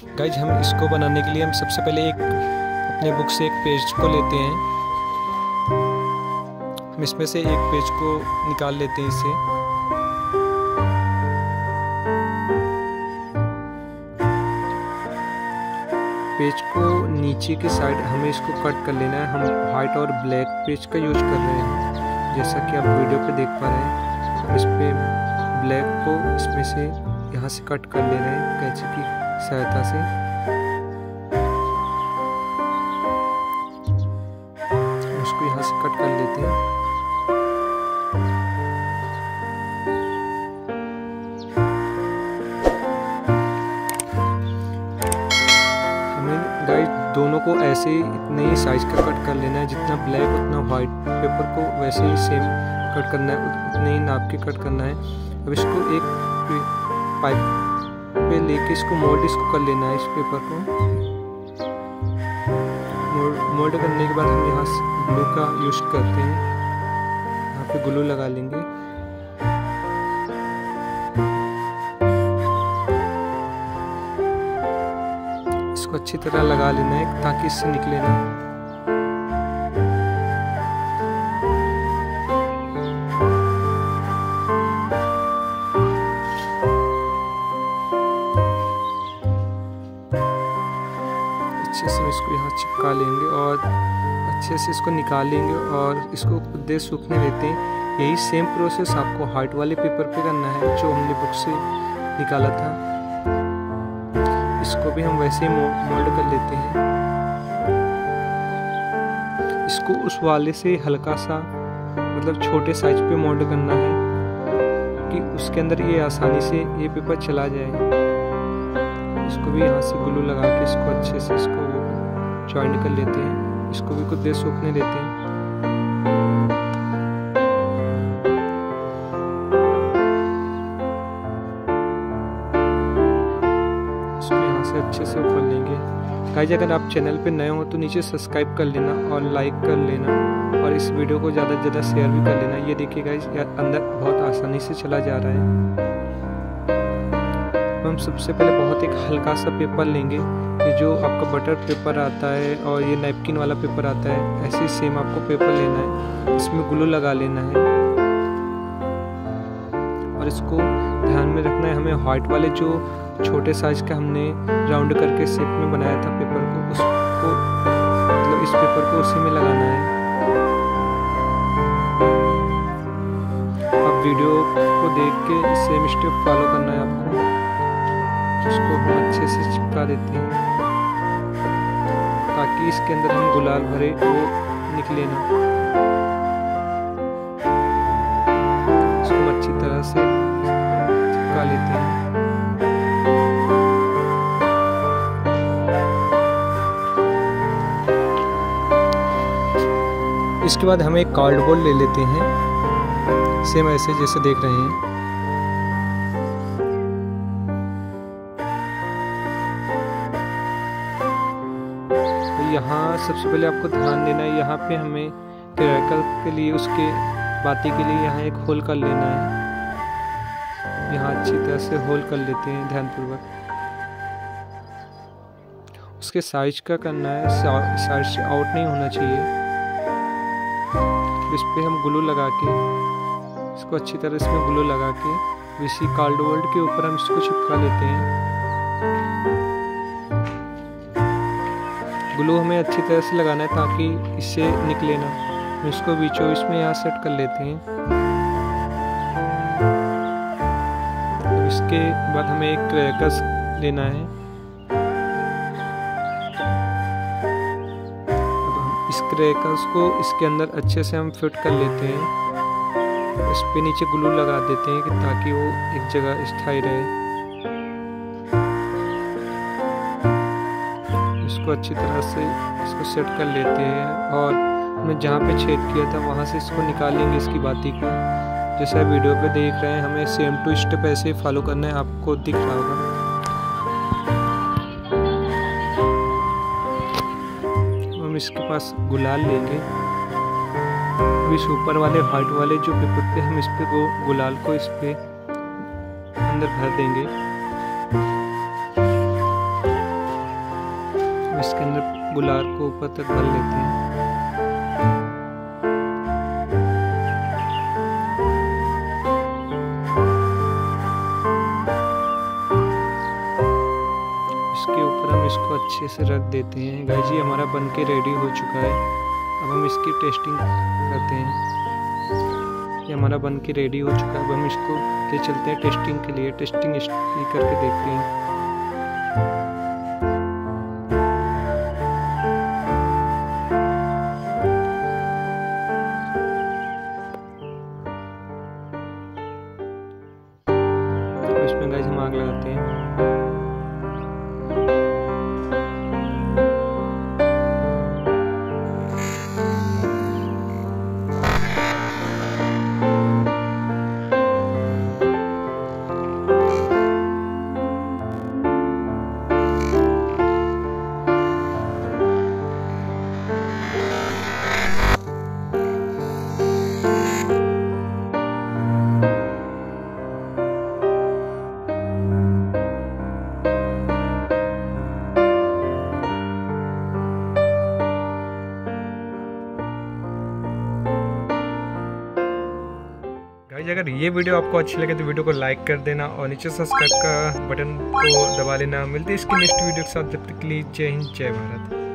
Guys हम इसको बनाने के लिए हम सबसे पहले एक अपने बुक से एक पेज को लेते हैं। हम इसमें से एक पेज को निकाल लेते हैं इसे। पेज को नीचे की साइड हमें इसको कट कर लेना है। हम वाइट और ब्लैक पेज का यूज़ कर रहे हैं। जैसा कि आप वीडियो पे देख पा रहे हैं। इस पर ब्लैक को इसमें से यहाँ से कट कर ले रहे हैं। कैंची की सहायता से। उसको यहाँ से कट कर लेते हैं। दोनों को ऐसे इतने ही साइज़ का कट कर लेना है, जितना ब्लैक उतना वाइट पेपर को वैसे ही सेम कट करना है उतने ही नाप के कट करना है। अब इसको एक पाइप पे लेके इसको मोल्ड इसको कर लेना है इस पेपर को। मोल्ड करने के बाद हम यहाँ ग्लू का यूज़ करते हैं। यहाँ पे ग्लू लगा लेंगे। इसको अच्छी तरह लगा लेना है ताकि इससे निकले ना। अच्छे से इसको यहाँ चिपका लेंगे और अच्छे से इसको निकालेंगे और इसको कुछ देर सूखने देते हैं। यही सेम प्रोसेस आपको हार्ट वाले पेपर पे करना है, जो हमने बुक से निकाला था। इसको भी हम वैसे ही मोल्ड कर लेते हैं। इसको उस वाले से हल्का सा मतलब छोटे साइज़ पे मोल्ड करना है, कि उसके अंदर ये आसानी से ये पेपर चला जाए। इसको भी यहाँ से ग्लू लगा के इसको अच्छे से इसको ज्वाइंट कर लेते हैं। इसको भी कुछ देर सूखने देते हैं। से अच्छे से कर लेंगे। गाइज़ अगर आप चैनल पे नए हो तो नीचे सब्सक्राइब कर लेना और लाइक कर लेना और इस वीडियो को ज़्यादा से ज़्यादा शेयर भी कर लेना। ये देखिए गाइज़ अंदर बहुत आसानी से चला जा रहा है। हम सबसे पहले बहुत एक हल्का सा पेपर लेंगे ये जो आपका बटर पेपर आता है और ये नैपकिन वाला पेपर आता है, ऐसे सेम आपको पेपर लेना है। इसमें ग्लू लगा लेना है। और इसको ध्यान में रखना है, हमें व्हाइट वाले जो छोटे साइज़ का हमने राउंड करके शेप में बनाया था पेपर को, उसको मतलब इस पेपर को उसी में लगाना है। वीडियो को देख के सेम स्टेप फॉलो करना है आपको। इसको हम अच्छे से चिपका देते हैं, ताकि इसके अंदर हम गुलाल भरे वो निकले ना। इसको अच्छी तरह से चिपका लेते हैं। इसके बाद हम एक कार्डबोर्ड ले लेते हैं सेम ऐसे जैसे देख रहे हैं। यहाँ सबसे पहले आपको ध्यान देना है, यहाँ पे हमें क्रैकल के लिए, उसके बाती के लिए यहाँ एक होल कर लेना है। यहाँ अच्छी तरह से होल कर लेते हैं, ध्यानपूर्वक। उसके साइज़ का करना है साइज़ से आउट नहीं होना चाहिए। इस पर हम ग्लू लगा के, इसको अच्छी तरह इसमें ग्लू लगा के, इसी कार्डबोर्ड के ऊपर हम इसको चिपका लेते हैं। ग्लू हमें अच्छी तरह से लगाना है ताकि इससे निकले ना। हम इसको बीचों बीच में यहाँ सेट कर लेते हैं। अब इसके बाद हमें एक क्रैकर्स लेना है। इस क्रैकर्स को इसके अंदर अच्छे से हम फिट कर लेते हैं। इस पे नीचे ग्लू लगा देते हैं कि ताकि वो एक जगह स्थायी रहे। इसको अच्छी तरह से इसको सेट कर लेते हैं और हमने जहाँ पे छेद किया था, वहाँ से इसको निकालेंगे इसकी बाती को। जैसा वीडियो पे देख रहे हैं, हमें सेम टू स्टेप ऐसे ही फॉलो करना है, आपको दिख रहा होगा। हम इसके पास गुलाल लेंगे। इस ऊपर वाले हार्ट वाले जो पेपर पे हम इस पे वो गुलाल को इस पे अंदर भर देंगे। इसके अंदर गुलार को ऊपर तक भर लेते हैं। इसके ऊपर हम इसको अच्छे से रख देते हैं। गाय जी, हमारा बन के रेडी हो चुका है। अब हम इसकी टेस्टिंग करते हैं। ये हमारा बन के रेडी हो चुका है। अब हम इसको ले चलते हैं टेस्टिंग के लिए। टेस्टिंग करके देखते हैं। ये वीडियो आपको अच्छी लगे तो वीडियो को लाइक कर देना और नीचे सब्सक्राइब का बटन को दबा लेना। मिलते इसकी नेक्स्ट वीडियो के साथ। जब तक के लिए जय हिंद, जय भारत।